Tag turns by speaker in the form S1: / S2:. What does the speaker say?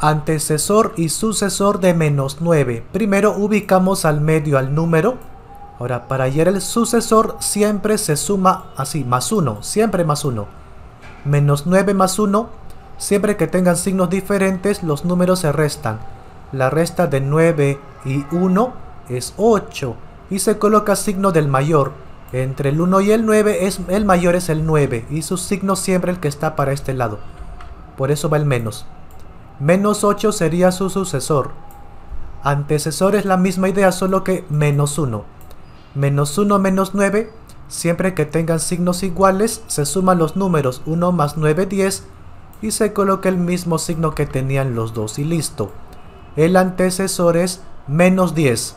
S1: antecesor y sucesor de menos 9. Primero ubicamos al medio al número. Ahora, para hallar el sucesor siempre se suma así, más 1, siempre más 1. Menos 9 más 1, siempre que tengan signos diferentes, los números se restan. La resta de 9 y 1 es 8 y se coloca signo del mayor. Entre el 1 y el 9 es, el mayor es el 9 y su signo siempre el que está para este lado. Por eso va el menos. Menos 8 sería su sucesor. Antecesor es la misma idea, solo que menos 1. Menos 1 menos 9, siempre que tengan signos iguales, se suman los números 1 más 9, 10 y se coloca el mismo signo que tenían los dos y listo. El antecesor es menos 10.